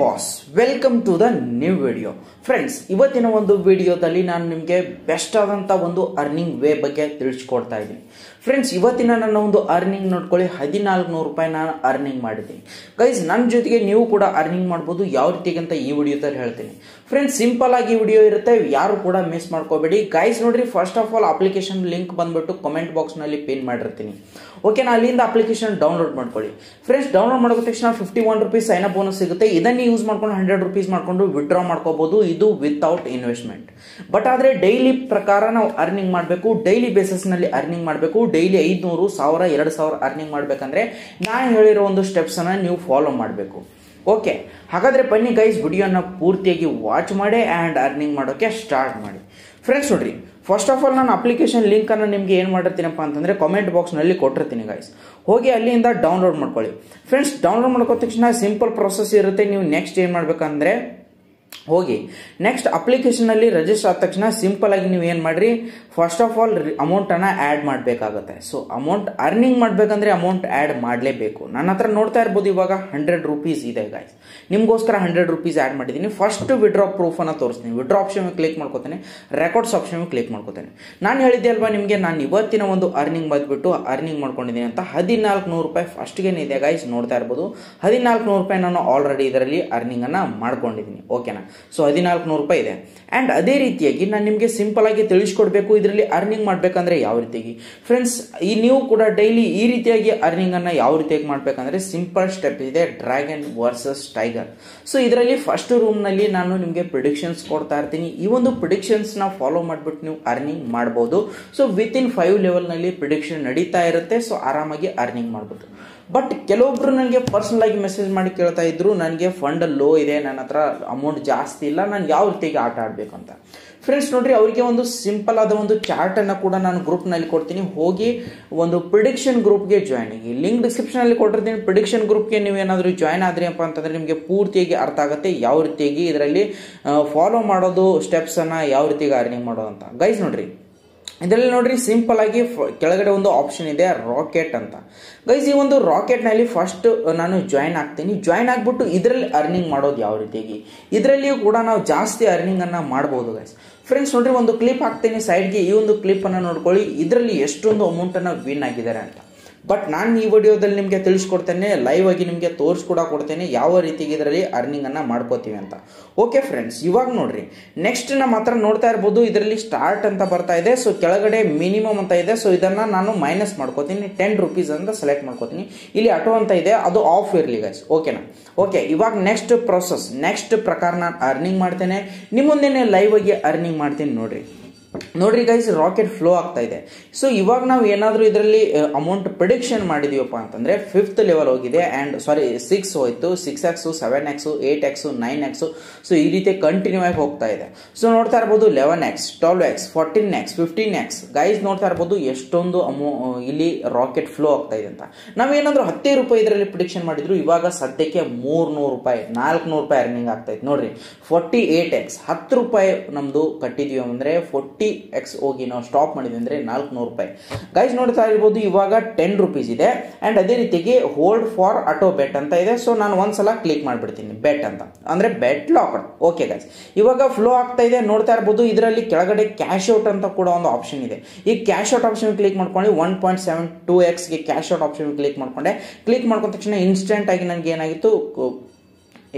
Boss welcome to the new video friends ಇವತ್ತಿನ ಒಂದು ವಿಡಿಯೋದಲ್ಲಿ ನಾನು ನಿಮಗೆ ಬೆಸ್ಟ್ ಆದಂಥ ಒಂದು ಅರ್ನಿಂಗ್ ವೇ ಬಗ್ಗೆ ತಿಳಿಸ್ಕೊಡ್ತಾ ಇದ್ದೀನಿ. ಫ್ರೆಂಡ್ಸ್ ಇವತ್ತಿನ ನನ್ನ ಒಂದು ಅರ್ನಿಂಗ್ ನೋಡ್ಕೊಳ್ಳಿ ಹದಿನಾಲ್ಕು ನೂರು ರೂಪಾಯಿ ನಾನು ಅರ್ನಿಂಗ್ ಮಾಡಿದ್ದೀನಿ. ಗೈಸ್ ನನ್ನ ಜೊತೆಗೆ ನೀವು ಕೂಡ ಅರ್ನಿಂಗ್ ಮಾಡ್ಬೋದು, ಯಾವ ರೀತಿಗಂತ ಈ ವಿಡಿಯೋದಲ್ಲಿ ಹೇಳ್ತೀನಿ. ಫ್ರೆಂಡ್ಸ್ ಸಿಂಪಲ್ ಆಗಿ ವಿಡಿಯೋ ಇರುತ್ತೆ, ಯಾರು ಕೂಡ ಮಿಸ್ ಮಾಡ್ಕೋಬೇಡಿ. ಗೈಸ್ ನೋಡ್ರಿ first of all application link ಬಂದ್ಬಿಟ್ಟು ಕಮೆಂಟ್ ಬಾಕ್ಸ್ನಲ್ಲಿ ಪಿನ್ ಮಾಡಿರ್ತೀನಿ. ಓಕೆನಾ ಅಲ್ಲಿಂದ ಅಪ್ಲಿಕೇಶನ್ ಡೌನ್ಲೋಡ್ ಮಾಡ್ಕೊಳ್ಳಿ. ಫ್ರೆಂಡ್ಸ್ ಡೌನ್ಲೋಡ್ ಮಾಡಿದ ತಕ್ಷಣ fifty one rupees sign up bonus ಸಿಗುತ್ತೆ. ಇದನ್ನೇ ಯೂಸ್ ಮಾಡ್ಕೊಂಡು ಹಂಡ್ರೆಡ್ ರುಪೀಸ್ ಮಾಡ್ಕೊಂಡು ವಿಡ್ರಾ ಮಾಡ್ಕೋಬಹುದು ಇದು ವಿತೌಟ್ ಇನ್ವೆಸ್ಟ್ಮೆಂಟ್ ಬಟ್ ಆದರೆ ಡೈಲಿ ಪ್ರಕಾರ ನಾವು ಅರ್ನಿಂಗ್ ಮಾಡಬೇಕು. ಡೈಲಿ ಬೇಸಿಸ್ನಲ್ಲಿ ಅರ್ನಿಂಗ್ ಮಾಡಬೇಕು. ಡೈಲಿ ಐದುನೂರು, ಸಾವಿರ, ಎರಡು ಸಾವಿರ ಅರ್ನಿಂಗ್ ಮಾಡಬೇಕಂದ್ರೆ ನಾನು ಹೇಳಿರೋ ಒಂದು ಸ್ಟೆಪ್ಸನ್ನು ನೀವು ಫಾಲೋ ಮಾಡಬೇಕು. ಓಕೆ ಹಾಗಾದರೆ ಬನ್ನಿ ಗೈಸ್ ವಿಡಿಯೋನ ಪೂರ್ತಿಯಾಗಿ ವಾಚ್ ಮಾಡಿ ಆ್ಯಂಡ್ ಅರ್ನಿಂಗ್ ಮಾಡೋಕ್ಕೆ ಸ್ಟಾರ್ಟ್ ಮಾಡಿ. ಫ್ರೆಂಡ್ಸ್ ನೋಡ್ರಿ ಫಸ್ಟ್ ಆಫ್ ಆಲ್ ನಾನು ಅಪ್ಲಿಕೇಶನ್ ಲಿಂಕನ್ನು ನಿಮಗೆ ಏನು ಮಾಡಿರ್ತೀನಪ್ಪ ಅಂತಂದರೆ ಕಾಮೆಂಟ್ ಬಾಕ್ಸ್ನಲ್ಲಿ ಕೊಟ್ಟಿರ್ತೀನಿ ಗೈಸ್ ಹೋಗಿ ಅಲ್ಲಿಂದ ಡೌನ್ಲೋಡ್ ಮಾಡ್ಕೊಳ್ಳಿ. ಫ್ರೆಂಡ್ಸ್ ಡೌನ್ಲೋಡ್ ಮಾಡ್ಕೊತ ತಕ್ಷಣ ಸಿಂಪಲ್ ಪ್ರೊಸೆಸ್ ಇರುತ್ತೆ. ನೀವು ನೆಕ್ಸ್ಟ್ ಏನು ಮಾಡಬೇಕಂದ್ರೆ ಹೋಗಿ. ನೆಕ್ಸ್ಟ್ ಅಪ್ಲಿಕೇಶನಲ್ಲಿ ರಿಜಿಸ್ಟರ್ ಆದ ತಕ್ಷಣ ಸಿಂಪಲ್ ಆಗಿ ನೀವು ಏನು ಮಾಡಿರಿ? ಫಸ್ಟ್ ಆಫ್ ಆಲ್ ಅಮೌಂಟನ್ನು ಆ್ಯಡ್ ಮಾಡಬೇಕಾಗುತ್ತೆ. ಸೊ ಅಮೌಂಟ್ ಅರ್ನಿಂಗ್ ಮಾಡಬೇಕಂದ್ರೆ ಅಮೌಂಟ್ ಆ್ಯಡ್ ಮಾಡಲೇಬೇಕು. ನನ್ನ ಹತ್ರ ನೋಡ್ತಾ ಇರ್ಬೋದು ಇವಾಗ ಹಂಡ್ರೆಡ್ ರುಪೀಸ್ ಇದೆ ಗಾಯ್ಸ್ ನಿಮಗೋಸ್ಕರ ಹಂಡ್ರೆಡ್ ರುಪೀಸ್ ಆ್ಯಡ್ ಮಾಡಿದ್ದೀನಿ. ಫಸ್ಟ್ ವಿಡ್ರಾ ಪ್ರೂಫನ್ನು ತೋರಿಸ್ತೀನಿ. ವಿಡ್ರಾ ಆಪ್ಷನ್ ಕ್ಲಿಕ್ ಮಾಡ್ಕೋತೇನೆ. ರೆಕಾರ್ಡ್ಸ್ ಆಪ್ಷನ್ ಕ್ಲಿಕ್ ಮಾಡ್ಕೋತೇನೆ. ನಾನು ಹೇಳಿದ್ದೆ ಅಲ್ವಾ ನಿಮಗೆ, ನಾನು ಇವತ್ತಿನ ಒಂದು ಅರ್ನಿಂಗ್ ಬಂದ್ಬಿಟ್ಟು ಅರ್ನಿಂಗ್ ಮಾಡ್ಕೊಂಡಿದ್ದೀನಿ ಅಂತ. ಹದಿನಾಲ್ಕು ನೂರು ರೂಪಾಯಿ ಫಸ್ಟ್ಗೆ ಇದೆ ಗೈಸ್ ನೋಡ್ತಾ ಇರ್ಬೋದು. ಹದಿನಾಲ್ಕು ನೂರು ರೂಪಾಯಿ ನಾನು ಆಲ್ರೆಡಿ ಇದರಲ್ಲಿ ಅರ್ನಿಂಗನ್ನು ಮಾಡ್ಕೊಂಡಿದ್ದೀನಿ. ಓಕೆನಾ ಸೊ ಹದಿನಾಲ್ಕು ನೂರು ರೂಪಾಯಿ ಇದೆ. ಆ್ಯಂಡ್ ಅದೇ ರೀತಿಯಾಗಿ ನಾನು ನಿಮಗೆ ಸಿಂಪಲ್ ಆಗಿ ತಿಳಿಸ್ಕೊಡ್ಬೇಕು, ಇದರಲ್ಲಿ ಅರ್ನಿಂಗ್ ಮಾಡಬೇಕಂದ್ರೆ ಯಾವ ರೀತಿಯಾಗಿ? ಫ್ರೆಂಡ್ಸ್ ಈ ನೀವು ಕೂಡ ಡೈಲಿ ಈ ರೀತಿಯಾಗಿ ಅರ್ನಿಂಗನ್ನು ಯಾವ ರೀತಿಯಾಗಿ ಮಾಡಬೇಕಂದ್ರೆ ಸಿಂಪಲ್ ಸ್ಟೆಪ್ ಇದೆ ಡ್ರ್ಯಾಗನ್ ವರ್ಸಸ್ ಟೈಗರ್ ಸೊ ಇದರಲ್ಲಿ ಫಸ್ಟ್ ರೂಮ್ನಲ್ಲಿ ನಾನು ನಿಮಗೆ ಪ್ರಿಡಿಕ್ಷನ್ಸ್ ಕೊಡ್ತಾ ಇರ್ತೀನಿ. ಈ ಒಂದು ಪ್ರಿಡಿಕ್ಷನ್ಸ್ನ ಫಾಲೋ ಮಾಡಿಬಿಟ್ಟು ನೀವು ಅರ್ನಿಂಗ್ ಮಾಡ್ಬೋದು. ಸೊ ವಿತ್ ಇನ್ ಫೈವ್ ಲೆವೆಲ್ನಲ್ಲಿ ಪ್ರಿಡಿಕ್ಷನ್ ನಡೀತಾ ಇರುತ್ತೆ. ಸೊ ಆರಾಮಾಗಿ ಅರ್ನಿಂಗ್ ಮಾಡ್ಬೋದು. ಬಟ್ ಕೆಲವೊಬ್ರು ನನಗೆ ಪರ್ಸನಲ್ ಆಗಿ ಮೆಸೇಜ್ ಮಾಡಿ ಕೇಳ್ತಾ ಇದ್ರು, ನನಗೆ ಫಂಡ್ ಲೋ ಇದೆ ನನ್ನ ಹತ್ರ ಅಮೌಂಟ್ ಜಾಸ್ತಿ ಇಲ್ಲ, ನಾನು ಯಾವ ರೀತಿಯಾಗಿ ಆಟ ಆಡಬೇಕು ಅಂತ ಫ್ರೆಂಡ್ಸ್ ನೋಡ್ರಿ, ಅವರಿಗೆ ಒಂದು ಸಿಂಪಲ್ ಆದ ಒಂದು ಚಾರ್ಟನ್ನು ಕೂಡ ನಾನು ಗ್ರೂಪ್ನಲ್ಲಿ ಕೊಡ್ತೀನಿ. ಹೋಗಿ ಒಂದು ಪ್ರಿಡಿಕ್ಷನ್ ಗ್ರೂಪ್ಗೆ ಜಾಯ್ನ್ ಆಗಿ. ಲಿಂಕ್ ಡಿಸ್ಕ್ರಿಪ್ಷನಲ್ಲಿ ಕೊಟ್ಟಿರ್ತೀನಿ. ಪ್ರಿಡಿಕ್ಷನ್ ಗ್ರೂಪ್ಗೆ ನೀವು ಏನಾದರೂ ಜಾಯ್ನ್ ಆದ್ರಿ ಅಪ್ಪ ಅಂತಂದರೆ ನಿಮಗೆ ಪೂರ್ತಿಯಾಗಿ ಅರ್ಥ ಆಗುತ್ತೆ ಯಾವ ರೀತಿಯಾಗಿ ಇದರಲ್ಲಿ ಫಾಲೋ ಮಾಡೋದು ಸ್ಟೆಪ್ಸನ್ನು ಯಾವ ರೀತಿಯಾಗಿ ಅರ್ನಿಂಗ್ ಮಾಡೋದು ಅಂತ. ಗೈಸ್ ನೋಡ್ರಿ ಇದರಲ್ಲಿ ನೋಡ್ರಿ ಸಿಂಪಲ್ ಆಗಿ ಕೆಳಗಡೆ ಒಂದು ಆಪ್ಷನ್ ಇದೆ ರಾಕೆಟ್ ಅಂತ. ಗೈಸ್ ಈ ಒಂದು ರಾಕೆಟ್ನಲ್ಲಿ ಫಸ್ಟ್ ನಾನು ಜಾಯ್ನ್ ಆಗ್ತೀನಿ. ಜಾಯ್ನ್ ಆಗ್ಬಿಟ್ಟು ಇದರಲ್ಲಿ ಅರ್ನಿಂಗ್ ಮಾಡೋದು ಯಾವ ರೀತಿಯಾಗಿ? ಇದರಲ್ಲಿಯೂ ಕೂಡ ನಾವು ಜಾಸ್ತಿ ಅರ್ನಿಂಗನ್ನು ಮಾಡ್ಬೋದು ಗೈಸ್ ಫ್ರೆಂಡ್ಸ್ ನೋಡ್ರಿ, ಒಂದು ಕ್ಲಿಪ್ ಹಾಕ್ತೀನಿ. ಸೈಡ್ಗೆ ಈ ಒಂದು ಕ್ಲಿಪ್ಪನ್ನು ನೋಡ್ಕೊಳ್ಳಿ. ಇದರಲ್ಲಿ ಎಷ್ಟೊಂದು ಅಮೌಂಟನ್ನು ವಿನ್ ಆಗಿದ್ದಾರೆ ಅಂತ. ಬಟ್ ನಾನು ಈ ವಿಡಿಯೋದಲ್ಲಿ ನಿಮಗೆ ತಿಳಿಸ್ಕೊಡ್ತೇನೆ ಲೈವ್ ಆಗಿ ನಿಮಗೆ ತೋರಿಸ್ ಕೂಡ ಕೊಡ್ತೇನೆ ಯಾವ ರೀತಿಗೆ ಇದರಲ್ಲಿ ಅರ್ನಿಂಗನ್ನು ಮಾಡ್ಕೋತೀವಿ ಅಂತ. ಓಕೆ ಫ್ರೆಂಡ್ಸ್ ಇವಾಗ ನೋಡ್ರಿ. ನೆಕ್ಸ್ಟ್ ನಮ್ಮ ಹತ್ರ ನೋಡ್ತಾ ಇರ್ಬೋದು, ಇದರಲ್ಲಿ ಸ್ಟಾರ್ಟ್ ಅಂತ ಬರ್ತಾ ಇದೆ. ಸೊ ಕೆಳಗಡೆ ಮಿನಿಮಮ್ ಅಂತ ಇದೆ. ಸೊ ಇದನ್ನು ನಾನು ಮೈನಸ್ ಮಾಡ್ಕೋತೀನಿ. ಟೆನ್ ರುಪೀಸ್ ಅಂತ ಸೆಲೆಕ್ಟ್ ಮಾಡ್ಕೋತೀನಿ. ಇಲ್ಲಿ ಆಟೋ ಅಂತ ಇದೆ. ಅದು ಆಫ್ ಇರಲಿ ಗೈಸ್ ಓಕೆನಾ ಓಕೆ ಇವಾಗ ನೆಕ್ಸ್ಟ್ ಪ್ರೊಸೆಸ್ ನೆಕ್ಸ್ಟ್ ಪ್ರಕಾರ ನಾನು ಅರ್ನಿಂಗ್ ಮಾಡ್ತೇನೆ. ನಿಮ್ಮ ಲೈವ್ ಆಗಿ ಅರ್ನಿಂಗ್ ಮಾಡ್ತೀನಿ ನೋಡ್ರಿ. ನೋಡ್ರಿ ಗೈಸ್ ರಾಕೆಟ್ ಫ್ಲೋ ಆಗ್ತಾ ಇದೆ. ಸೊ ಇವಾಗ ನಾವು ಏನಾದರೂ ಇದರಲ್ಲಿ ಅಮೌಂಟ್ ಪ್ರಿಡಿಕ್ಷನ್ ಮಾಡಿದೀವಪ್ಪ ಅಂತಂದ್ರೆ ಫಿಫ್ತ್ ಲೆವೆಲ್ ಹೋಗಿದೆ ಆ್ಯಂಡ್ ಸಾರಿ ಸಿಕ್ಸ್ ಹೋಯ್ತು. Six x seven x eight x nine x so ಈ ರೀತಿ ಕಂಟಿನ್ಯೂ ಆಗಿ ಹೋಗ್ತಾ ಇದೆ. ಸೊ ನೋಡ್ತಾ ಇರ್ಬೋದು eleven x twelve x fourteen x fifteen x guys ನೋಡ್ತಾ ಇರ್ಬೋದು ಎಷ್ಟೊಂದು ಅಮೌ ಇಲ್ಲಿ ರಾಕೆಟ್ ಫ್ಲೋ ಆಗ್ತಾ ಇದೆ ಅಂತ. ನಾವೇನಾದರೂ ಹತ್ತೇ ರೂಪಾಯಿ ಇದರಲ್ಲಿ ಪ್ರಿಡಿಕ್ಷನ್ ಮಾಡಿದ್ರು, ಇವಾಗ ಸದ್ಯಕ್ಕೆ ಮೂರ್ನೂರು ರೂಪಾಯಿ, ನಾಲ್ಕುನೂರು ರೂಪಾಯಿ ಅರ್ನಿಂಗ್ ಆಗ್ತಾ ಇದೆ. ನೋಡ್ರಿ ಫೋರ್ಟಿ ಏಟ್ ಎಕ್ಸ್ ಹತ್ತು ರೂಪಾಯಿ ನಮ್ಮದು ಕಟ್ಟಿದೀವಿ ಅಂದರೆ ಫೋರ್ಟಿ ಎಕ್ಸ್ ಹೋಗಿ ನಾವು ಸ್ಟಾಪ್ ಮಾಡಿದ್ವಿ ಅಂದರೆ ನಾಲ್ಕುನೂರು ರೂಪಾಯಿ. ಗೈಸ್ ನೋಡ್ತಾ ಇರ್ಬೋದು ಇವಾಗ ಟೆನ್ ರುಪೀಸ್ ಇದೆ. ಆ್ಯಂಡ್ ಅದೇ ರೀತಿಗೆ ಹೋಲ್ಡ್ ಫಾರ್ ಆಟೋ ಬೆಟ್ ಅಂತ ಇದೆ. ಸೊ ನಾನು ಒಂದ್ಸಲ ಕ್ಲಿಕ್ ಮಾಡಿಬಿಡ್ತೀನಿ. ಬೆಟ್ ಅಂತ. ಅಂದರೆ ಬೆಟ್ ಲಾಕ್ ಓಕೆ ಗೈಸ್ ಇವಾಗ ಫ್ಲೋ ಆಗ್ತಾ ಇದೆ. ನೋಡ್ತಾ ಇರ್ಬೋದು ಇದರಲ್ಲಿ ಕೆಳಗಡೆ ಕ್ಯಾಶ್ ಔಟ್ ಅಂತ ಕೂಡ ಒಂದು ಆಪ್ಷನ್ ಇದೆ. ಈ ಕ್ಯಾಶ್ ಔಟ್ ಆಪ್ಷನ್ ಕ್ಲಿಕ್ ಮಾಡ್ಕೊಂಡು ಒನ್ ಪಾಯಿಂಟ್ ಸೆವೆನ್ ಟೂ ಎಕ್ಸ್ಗೆ ಕ್ಯಾಶ್ ಔಟ್ ಆಪ್ಷನ್ ಕ್ಲಿಕ್ ಮಾಡ್ಕೊಂಡೆ. ಕ್ಲಿಕ್ ಮಾಡ್ಕೊಂಡ ತಕ್ಷಣ ಇನ್ಸ್ಟೆಂಟ್ ಆಗಿ ನನಗೆ ಏನಾಗಿತ್ತು?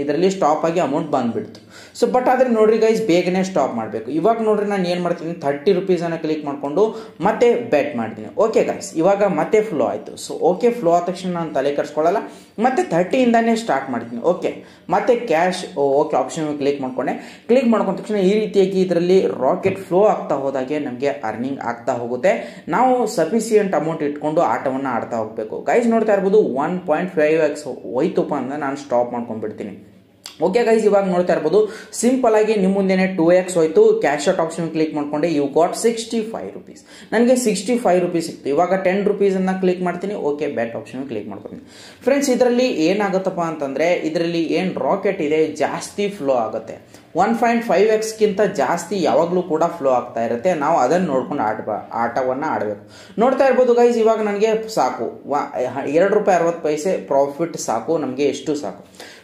ಇದರಲ್ಲಿ ಸ್ಟಾಪ್ ಆಗಿ ಅಮೌಂಟ್ ಬಂದ್ಬಿಡ್ತು. ಸೊ ಬಟ್ ಆದರೆ ನೋಡ್ರಿ ಗೈಸ್ ಬೇಗನೆ ಸ್ಟಾಪ್ ಮಾಡಬೇಕು. ಇವಾಗ ನೋಡ್ರಿ ನಾನು ಏನು ಮಾಡ್ತೀನಿ? ಥರ್ಟಿ ರುಪೀಸನ್ನು ಕ್ಲಿಕ್ ಮಾಡಿಕೊಂಡು ಮತ್ತೆ ಬೆಟ್ ಮಾಡ್ತೀನಿ. ಓಕೆ ಗೈಸ್ ಇವಾಗ ಮತ್ತೆ ಫ್ಲೋ ಆಯಿತು. ಸೊ ಓಕೆ ಫ್ಲೋ ಆದ ತಕ್ಷಣ ನಾನು ತಲೆ ಕರ್ಸ್ಕೊಳ್ಳಲ್ಲ ಮತ್ತೆ ಥರ್ಟಿಯಿಂದನೇ ಸ್ಟಾರ್ಟ್ ಮಾಡ್ತೀನಿ. ಓಕೆ ಮತ್ತೆ ಕ್ಯಾಶ್ ಓಕೆ ಆಪ್ಷನ್ ಕ್ಲಿಕ್ ಮಾಡ್ಕೊಂಡೆ. ಕ್ಲಿಕ್ ಮಾಡ್ಕೊಂಡ ತಕ್ಷಣ ಈ ರೀತಿಯಾಗಿ ಇದರಲ್ಲಿ ರಾಕೆಟ್ ಫ್ಲೋ ಆಗ್ತಾ ಹೋದಾಗೆ ನಮಗೆ ಅರ್ನಿಂಗ್ ಆಗ್ತಾ ಹೋಗುತ್ತೆ. ನಾವು ಸಫಿಸಿಯೆಂಟ್ ಅಮೌಂಟ್ ಇಟ್ಕೊಂಡು ಆಟವನ್ನು ಆಡ್ತಾ ಹೋಗಬೇಕು. ಗೈಸ್ ನೋಡ್ತಾ ಇರ್ಬೋದು ಒನ್ ಪಾಯಿಂಟ್ ಫೈವ್ ಎಕ್ಸ್ ಹೋಯ್ತಪ್ಪ ಅಂದರೆ ನಾನು ಸ್ಟಾಪ್ ಮಾಡ್ಕೊಂಡ್ಬಿಡ್ತೀನಿ. ಓಕೆ ಗೈಸ್ ಇವಾಗ ನೋಡ್ತಾ ಇರ್ಬೋದು. ಸಿಂಪಲ್ ಆಗಿ ನಿಮ್ಮ ಮುಂದೆನೆ ಟೂ ಎಕ್ಸ್ ಹೋಯ್ತು. ಕ್ಯಾಶ್ ಔಟ್ ಆಪ್ಷನ್ ಕ್ಲಿಕ್ ಮಾಡ್ಕೊಂಡೆ. You got sixty five rupees ನನಗೆ ಸಿಕ್ಸ್ಟಿ ಫೈವ್ ರುಪೀಸ್ ಸಿಕ್ತು. ಇವಾಗ ಟೆನ್ ರುಪೀಸನ್ನು ಕ್ಲಿಕ್ ಮಾಡ್ತೀನಿ. ಓಕೆ ಬ್ಯಾಟ್ ಆಪ್ಷನ್ ಕ್ಲಿಕ್ ಮಾಡ್ಕೊತೀನಿ ಫ್ರೆಂಡ್ಸ್ ಇದರಲ್ಲಿ ಏನಾಗುತ್ತಪ್ಪ ಅಂತಂದರೆ, ಇದರಲ್ಲಿ ಏನು ರಾಕೆಟ್ ಇದೆ, ಜಾಸ್ತಿ ಫ್ಲೋ ಆಗುತ್ತೆ. ಒನ್ ಪಾಯಿಂಟ್ ಫೈವ್ ಎಕ್ಸ್ಗಿಂತ ಜಾಸ್ತಿ ಯಾವಾಗಲೂ ಕೂಡ ಫ್ಲೋ ಆಗ್ತಾ ಇರುತ್ತೆ. ನಾವು ಅದನ್ನು ನೋಡ್ಕೊಂಡು ಆಟ ಆಟವನ್ನು ಆಡಬೇಕು. ನೋಡ್ತಾ ಇರ್ಬೋದು ಗೈಸ್ ಇವಾಗ ನನಗೆ ಸಾಕು. ಎರಡು ರೂಪಾಯಿ ಅರವತ್ತು ಪೈಸೆ ಪ್ರಾಫಿಟ್ ಸಾಕು, ನಮಗೆ ಎಷ್ಟು ಸಾಕು.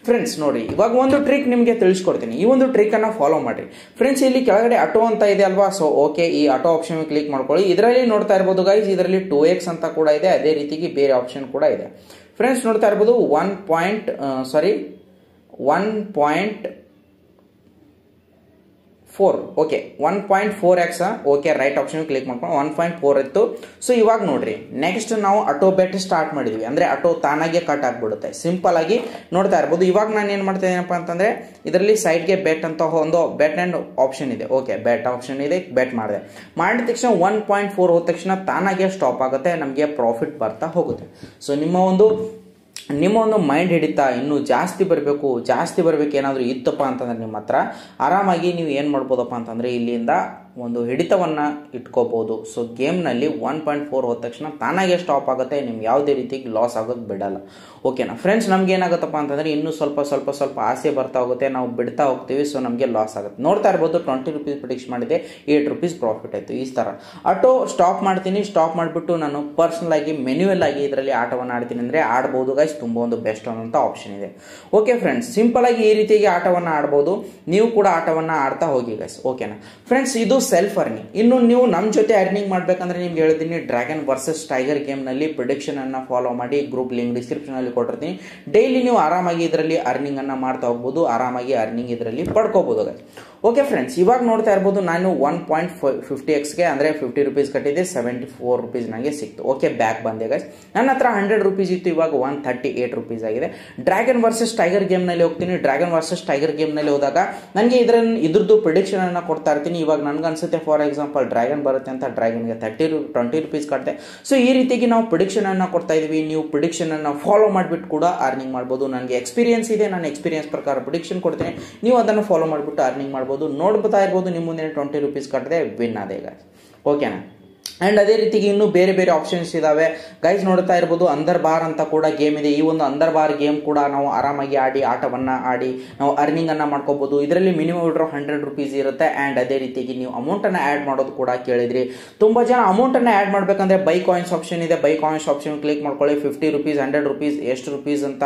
ಫ್ರೆಂಡ್ಸ್ ನೋಡಿ, ಇವಾಗ ಒಂದು ಟ್ರಿಕ್ ನಿಮಗೆ ತಿಳಿಸ್ಕೊಡ್ತೀನಿ. ಈ ಒಂದು ಟ್ರಿಕ್ ಅನ್ನ ಫಾಲೋ ಮಾಡಿ ಫ್ರೆಂಡ್ಸ್ ಇಲ್ಲಿ ಕೆಳಗಡೆ ಆಟೋ ಅಂತ ಇದೆ ಅಲ್ವಾ? ಸೊ ಓಕೆ ಈ ಆಟೋ ಆಪ್ಷನ್ ಕ್ಲಿಕ್ ಮಾಡ್ಕೊಳ್ಳಿ. ಇದರಲ್ಲಿ ನೋಡ್ತಾ ಇರ್ಬೋದು ಗೈಸ್ ಇದರಲ್ಲಿ ಟೂ ಎಕ್ಸ್ ಅಂತ ಕೂಡ ಇದೆ. ಅದೇ ರೀತಿಗೆ ಬೇರೆ ಆಪ್ಷನ್ ಕೂಡ ಇದೆ. ಫ್ರೆಂಡ್ಸ್ ನೋಡ್ತಾ ಇರ್ಬೋದು one point sorry one point four okay one point four x okay right option click ಮಾಡ್ಕೊಂಡು ಒನ್ ಪಾಯಿಂಟ್ ಫೋರ್ ಇತ್ತು. ಸೊ ಇವಾಗ ನೋಡ್ರಿ ನೆಕ್ಸ್ಟ್ ನಾವು ಆಟೋ ಬೆಟ್ ಸ್ಟಾರ್ಟ್ ಮಾಡಿದ್ವಿ. ಅಂದ್ರೆ ಆಟೋ ತಾನಾಗೆ ಕಟ್ ಆಗ್ಬಿಡುತ್ತೆ. ಸಿಂಪಲ್ ಆಗಿ ನೋಡ್ತಾ ಇರ್ಬೋದು. ಇವಾಗ ನಾನು ಏನು ಮಾಡ್ತಾ ಏನಪ್ಪ ಅಂತಂದ್ರೆ, ಇದರಲ್ಲಿ ಸೈಡ್ಗೆ ಬೆಟ್ ಅಂತ ಒಂದು ಬೆಟ್ ಅಂಡ್ ಆಪ್ಷನ್ ಇದೆ. ಓಕೆ ಬೆಟ್ ಆಪ್ಷನ್ ಇದೆ ಬೆಟ್ ಮಾಡಿದೆ. ಮಾಡಿದ ತಕ್ಷಣ ಒನ್ ಪಾಯಿಂಟ್ ಫೋರ್ ಹೋದ ತಕ್ಷಣ ತಾನಾಗೆ ಸ್ಟಾಪ್ ಆಗುತ್ತೆ, ನಮಗೆ ಪ್ರಾಫಿಟ್ ಬರ್ತಾ ಹೋಗುತ್ತೆ. ಸೊ ನಿಮ್ಮ ಒಂದು ನಿಮ್ಮ ಒಂದು ಮೈಂಡ್ ಹಿಡಿತಾ ಇನ್ನೂ ಜಾಸ್ತಿ ಬರಬೇಕು ಜಾಸ್ತಿ ಬರಬೇಕು ಏನಾದರೂ ಇತ್ತಪ್ಪ ಅಂತಂದ್ರೆ ನಿಮ್ಮ ಹತ್ರ, ಆರಾಮಾಗಿ ನೀವು ಏನು ಮಾಡ್ಬೋದಪ್ಪ ಅಂತಂದರೆ ಇಲ್ಲಿಂದ ಒಂದು ಹಿಡಿತವನ್ನು ಇಟ್ಕೋಬೋದು. ಸೊ ಗೇಮ್ನಲ್ಲಿ ಒನ್ ಪಾಯಿಂಟ್ ಫೋರ್ ಹೋದ ತಕ್ಷಣ ತಾನಾಗೆ ಸ್ಟಾಪ್ ಆಗುತ್ತೆ, ನಿಮ್ಗೆ ಯಾವುದೇ ರೀತಿಗೆ ಲಾಸ್ ಆಗೋದು ಬಿಡಲ್ಲ. ಓಕೆನಾ ಫ್ರೆಂಡ್ಸ್ ನಮ್ಗೆ ಏನಾಗುತ್ತಪ್ಪ ಅಂತಂದರೆ ಇನ್ನೂ ಸ್ವಲ್ಪ ಸ್ವಲ್ಪ ಸ್ವಲ್ಪ ಆಸೆ ಬರ್ತಾ ಹೋಗುತ್ತೆ, ನಾವು ಬಿಡ್ತಾ ಹೋಗ್ತೀವಿ ಸೊ ನಮಗೆ ಲಾಸ್ ಆಗುತ್ತೆ. ನೋಡ್ತಾ ಇರ್ಬೋದು ಟ್ವೆಂಟಿ ರುಪೀಸ್ ಪ್ರಿಡಿಕ್ಸ್ ಮಾಡಿದೆ ಏಟ್ ರುಪೀಸ್ ಪ್ರಾಫಿಟ್ ಆಯಿತು, ಈ ಥರ. ಆಟೋ ಸ್ಟಾಪ್ ಮಾಡ್ತೀನಿ ಸ್ಟಾಪ್ ಮಾಡಿಬಿಟ್ಟು ನಾನು ಪರ್ಸ್ನಲ್ ಆಗಿ ಮೆನ್ಯುವಲ್ ಆಗಿ ಇದರಲ್ಲಿ ಆಟವನ್ನು ಆಡ್ತೀನಿ ಅಂದರೆ ಆಡ್ಬೋದು ಗೈಸ್ ತುಂಬ ಒಂದು ಬೆಸ್ಟ್ ಅನ್ನೋಂಥ ಆಪ್ಷನ್ ಇದೆ. ಓಕೆ ಫ್ರೆಂಡ್ಸ್ ಸಿಂಪಲ್ ಆಗಿ ಈ ರೀತಿಯಾಗಿ ಆಟವನ್ನು ಆಡ್ಬೋದು. ನೀವು ಕೂಡ ಆಟವನ್ನು ಆಡ್ತಾ ಹೋಗಿ ಗೈಸ್ ಓಕೆನಾ ಫ್ರೆಂಡ್ಸ್ ಇದು ಸೆಲ್ಫ್ ಅರ್ನಿಂಗ್ ಇನ್ನು ನೀವು ನಮ್ಮ ಜೊತೆ ಅರ್ನಿಂಗ್ ಮಾಡಬೇಕಂದ್ರೆ ನಿಮ್ಗೆ ಹೇಳ್ತೀನಿ ಡ್ರ್ಯಾಗನ್ ವರ್ಸಸ್ ಟೈಗರ್ ಗೇಮ್ನಲ್ಲಿ ಪ್ರಿಡಿಕ್ಷನ್ ಅನ್ನ ಫಾಲೋ ಮಾಡಿ ಗ್ರೂಪ್ ಲಿಂಕ್ ಡಿಸ್ಕ್ರಿಪ್ಷನ್ ಅಲ್ಲಿ ಕೊಟ್ಟಿರ್ತೀನಿ. ಡೈಲಿ ನೀವು ಆರಾಮಾಗಿ ಇದರಲ್ಲಿ ಅರ್ನಿಂಗ್ ಅನ್ನ ಮಾಡ್ತಾ ಹೋಗ್ಬೋದು, ಆರಾಮಾಗಿ ಅರ್ನಿಂಗ್ ಇದರಲ್ಲಿ ಪಡ್ಕೋಬಹುದು ಓಕೆ ಫ್ರೆಂಡ್ಸ್ ಇವಾಗ ನೋಡ್ತಾ ಇರ್ಬೋದು ನಾನು ಒನ್ ಪಾಯಿಂಟ್ ಫಿಫ್ಟಿ ಎಕ್ಸ್ಗೆ ಅಂದರೆ ಫಿಫ್ಟಿ ರುಪೀಸ್ ಕಟ್ಟಿದ್ದೆ ಸೆವೆಂಟಿ ಫೋರ್ ರುಪೀಸ್ ನನಗೆ ಸಿಕ್ತು. ಓಕೆ ಬ್ಯಾಕ್ ಬಂದೆ ಗೈಸ್ ನನ್ನ ಹತ್ರ ಹಂಡ್ರೆಡ್ ರುಪೀಸ್ ಇತ್ತು, ಇವಾಗ ಒನ್ ತರ್ಟಿ ಏಟ್ ರುಪೀಸ್ ಆಗಿದೆ ಡ್ರ್ಯಾಗನ್ ವರ್ಸಸ್ ಟೈಗರ್ ಗೇಮ್ನಲ್ಲಿ ಹೋಗ್ತೀನಿ. ಡ್ರ್ಯಾಗನ್ ವರ್ಸಸ್ ಟೈಗರ್ ಗೇಮ್ನಲ್ಲಿ ಹೋದಾಗ ನನಗೆ ಇದರ ಇದ್ರದ್ದು ಪ್ರಿಡಿಕ್ಷನ್ ಅನ್ನು ಕೊಡ್ತಾ ಇರ್ತೀನಿ. ಇವಾಗ ನನಗೆ ಅನ್ಸುತ್ತೆ ಫಾರ್ ಎಕ್ಸಾಂಪಲ್ ಡ್ರ್ಯಾಗನ್ ಬರುತ್ತೆ ಅಂತ ಡ್ರ್ಯಾಗನ್ಗೆ ತರ್ಟಿ ರು ಟ್ವೆಂಟಿ ರುಪೀಸ್ ಕಟ್ಟಿದೆ ಸೊ ಈ ರೀತಿಗೆ ನಾವು ಪ್ರಿಡಿಕ್ಷನನ್ನು ಕೊಡ್ತಾ ಇದೀವಿ. ನೀವು ಪ್ರಿಡಿಕ್ಷನನ್ನು ಫಾಲೋ ಮಾಡಿಬಿಟ್ಟು ಕೂಡ ಅರ್ನಿಂಗ್ ಮಾಡ್ಬೋದು. ನನಗೆ ಎಕ್ಸ್ಪೀರಿಯನ್ಸ್ ಇದೆ. ನಾನು ಎಕ್ಸ್ಪೀರಿಯನ್ಸ್ ಪ್ರಕಾರ ಪ್ರಿಡಿಕ್ಷನ್ ಕೊಡ್ತೀನಿ. ನೀವು ಅದನ್ನು ಫಾಲೋ ಮಾಡಿಬಿಟ್ಟು ಅರ್ನಿಂಗ್ ಮಾಡ್ಬೋದು. ನೋಡ್ಬೋತಾ ಇರ್ಬೋದು ನಿಮ್ಮ ಮುಂದೆ ಟ್ವೆಂಟಿ ರುಪೀಸ್ ಕಟ್ಟದೆ ವಿನ್ ಅದೇ ಗಾಯ್ಸ್ ಓಕೆನಾ ಆ್ಯಂಡ್ ಅದೇ ರೀತಿಗೆ ಇನ್ನೂ ಬೇರೆ ಬೇರೆ ಆಪ್ಷನ್ಸ್ ಇದಾವೆ. ಗೈಸ್ ನೋಡ್ತಾ ಇರ್ಬೋದು ಅಂದರ್ ಬಾರ್ ಅಂತ ಕೂಡ ಗೇಮ್ ಇದೆ. ಈ ಒಂದು ಅಂದರ್ ಬಾರ್ ಗೇಮ್ ಕೂಡ ನಾವು ಆರಾಮಾಗಿ ಆಡಿ, ಆಟವನ್ನು ಆಡಿ, ನಾವು ಅರ್ನಿಂಗ್ ಅನ್ನ ಮಾಡ್ಕೋಬಹುದು ಇದರಲ್ಲಿ ಮಿನಿಮಮ್ ವಿಡ್ರೋ ಹಂಡ್ರೆಡ್ ರುಪೀಸ್ ಇರುತ್ತೆ. ಆ್ಯಂಡ್ ಅದೇ ರೀತಿಯಾಗಿ ನೀವು ಅಮೌಂಟನ್ನು ಆ್ಯಡ್ ಮಾಡೋದು ಕೂಡ ಕೇಳಿದ್ರಿ. ತುಂಬ ಜನ ಅಮೌಂಟನ್ನು ಆ್ಯಡ್ ಮಾಡಬೇಕಂದ್ರೆ ಬೈ ಕಾಯಿನ್ಸ್ ಆಪ್ಷನ್ ಇದೆ. ಬೈ ಕಾಯಿನ್ಸ್ ಆಪ್ಷನ್ ಕ್ಲಿಕ್ ಮಾಡ್ಕೊಳ್ಳಿ. ಫಿಫ್ಟಿ ರುಪೀಸ್ ಹಂಡ್ರೆಡ್ ರುಪೀಸ್ ಎಷ್ಟು ರುಪೀಸ್ ಅಂತ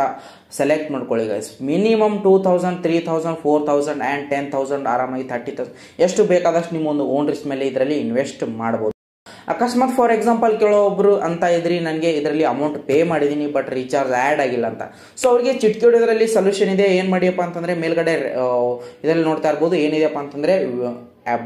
ಸೆಲೆಕ್ಟ್ ಮಾಡ್ಕೊಳ್ಳಿ guys minimum two thousand three thousand four thousand and ten thousand ಆರಾಮಾಗಿ ತರ್ಟಿ ತೌಸಂಡ್ ಎಷ್ಟು ಬೇಕಾದಷ್ಟು ನಿಮ್ಮ ಒಂದು ಓನ್ ರಿಸ್ಕ್ ಮೇಲೆ ಇದರಲ್ಲಿ ಇನ್ವೆಸ್ಟ್ ಮಾಡ್ಬೋದು. ಅಕಸ್ಮಾತ್ ಫಾರ್ ಎಕ್ಸಾಂಪಲ್ ಕೆಲವೊಬ್ಬರು ಅಂತ ಇದ್ರಿ, ನನಗೆ ಇದರಲ್ಲಿ ಅಮೌಂಟ್ ಪೇ ಮಾಡಿದ್ದೀನಿ ಬಟ್ ರೀಚಾರ್ಜ್ ಆ್ಯಡ್ ಆಗಿಲ್ಲ ಅಂತ. ಸೊ ಅವರಿಗೆ ಚಿಟ್ಕಿ ಹೊಡೆಯೋದ್ರಲ್ಲಿ ಸೊಲ್ಯೂಷನ್ ಇದೆ. ಏನು ಮಾಡಿಯಪ್ಪ ಅಂತಂದರೆ, ಮೇಲ್ಗಡೆ ಇದರಲ್ಲಿ ನೋಡ್ತಾ ಇರ್ಬೋದು, ಏನಿದೆಯಪ್ಪ ಅಂತಂದರೆ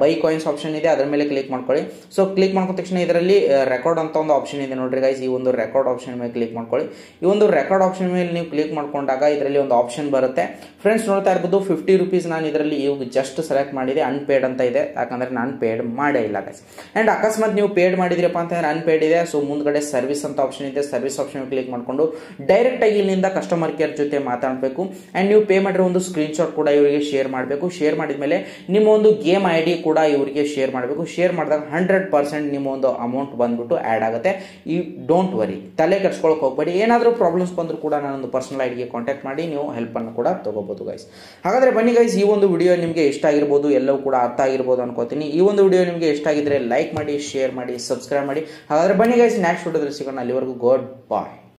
ಬೈ ಕಾಯಿನ್ಸ್ ಆಪ್ಷನ್ ಇದೆ, ಅದರ ಮೇಲೆ ಕ್ಲಿಕ್ ಮಾಡ್ಕೊಳ್ಳಿ. ಸೊ ಕ್ಲಿಕ್ ಮಾಡ್ಕೊಂಡ ತಕ್ಷಣ ಇದರಲ್ಲಿ ರೆಕಾರ್ಡ್ ಅಂತ ಒಂದು ಆಪ್ಷನ್ ಇದೆ ನೋಡ್ರಿ ಗೈಸ್ ಈ ಒಂದು ರೆಕಾರ್ಡ್ ಆಪ್ಷನ್ ಮೇಲೆ ಕ್ಲಿಕ್ ಮಾಡ್ಕೊಳ್ಳಿ. ಈ ಒಂದು ರೆಕಾರ್ಡ್ ಆಪ್ಷನ್ ಮೇಲೆ ನೀವು ಕ್ಲಿಕ್ ಮಾಡ್ಕೊಂಡಾಗ ಇದರಲ್ಲಿ ಒಂದು ಆಪ್ಷನ್ ಬರುತ್ತೆ. ಫ್ರೆಂಡ್ಸ್ ನೋಡ್ತಾ ಇರ್ಬೋದು ಫಿಫ್ಟಿ ರುಪೀಸ್ ನಾನು ಇದರಲ್ಲಿ ಇವಾಗ ಜಸ್ಟ್ ಸೆಲೆಕ್ಟ್ ಮಾಡಿದೆ ಅನ್ಪೇಡ್ ಅಂತ ಇದೆ. ಯಾಕಂದರೆ ನಾನು ಪೇಡ್ ಮಾಡೇ ಇಲ್ಲ ಗೈಸ್ ಆ್ಯಂಡ್ ಅಕಸ್ಮಾತ್ ನೀವು ಪೇಡ್ ಮಾಡಿದ್ರಪ್ಪ ಅಂತಂದ್ರೆ ಅನ್ಪೇಡ್ ಇದೆ. ಸೊ ಮುಂದ್ಗಡೆ ಸರ್ವಿಸ್ ಅಂತ ಆಪ್ಷನ್ ಇದೆ. ಸರ್ವಿಸ್ ಆಪ್ಷನ್ ಕ್ಲಿಕ್ ಮಾಡಿಕೊಂಡು ಡೈರೆಕ್ಟ್ ಆಗಿ ಇಲ್ಲಿಂದ ಕಸ್ಟಮರ್ ಕೇರ್ ಜೊತೆ ಮಾತಾಡಬೇಕು. ಆ್ಯಂಡ್ ನೀವು ಪೇ ಮಾಡಿರೋ ಒಂದು ಸ್ಕ್ರೀನ್ಶಾಟ್ ಕೂಡ ಇವರಿಗೆ ಶೇರ್ ಮಾಡಬೇಕು. ಶೇರ್ ಮಾಡಿದ ಮೇಲೆ ನಿಮ್ಮ ಒಂದು ಗೇಮ್ ಐ ಕೂಡ ಇವರಿಗೆ ಶೇರ್ ಮಾಡಬೇಕು. ಶೇರ್ ಮಾಡಿದಾಗ ಹಂಡ್ರೆಡ್ ಪರ್ಸೆಂಟ್ ನಿಮ್ಮ ಒಂದು ಅಮೌಂಟ್ ಬಂದ್ಬಿಟ್ಟು ಆ್ಯಡ್ ಆಗುತ್ತೆ. ಈ ಡೋಂಟ್ ವರಿ ತಲೆ ಕೆಡ್ಸ್ಕೊಳಕ್ಕೆ ಹೋಗ್ಬೇಡಿ. ಏನಾದರೂ ಪ್ರಾಬ್ಲಮ್ಸ್ ಬಂದರೂ ಕೂಡ ನಾನೊಂದು ಪರ್ಸನಲ್ ಐಡಿಗೆ ಕಾಂಟ್ಯಾಕ್ಟ್ ಮಾಡಿ, ನೀವು ಹೆಲ್ಪನ್ನು ಕೂಡ ತೊಗೋಬೋದು ಗೈಸ್ ಹಾಗಾದರೆ ಬನ್ನಿ ಗೈಸ್ ಈ ಒಂದು ವಿಡಿಯೋ ನಿಮಗೆ ಇಷ್ಟ ಆಗಿರ್ಬೋದು, ಎಲ್ಲವೂ ಕೂಡ ಅರ್ಥ ಆಗಿರ್ಬೋದು ಅನ್ಕೋತೀನಿ. ಈ ಒಂದು ವಿಡಿಯೋ ನಿಮಗೆ ಇಷ್ಟ ಆಗಿದ್ರೆ ಲೈಕ್ ಮಾಡಿ ಶೇರ್ ಮಾಡಿ ಸಬ್ಸ್ಕ್ರೈಬ್ ಮಾಡಿ. ಹಾಗಾದರೆ ಬನ್ನಿ ಗೈಸ್ ನೆಕ್ಸ್ಟ್ ವಿಡಿಯೋದಲ್ಲಿ ಸಿಗೋಣ. ಅಲ್ಲಿವರೆಗೂ ಗುಡ್ ಬಾಯ್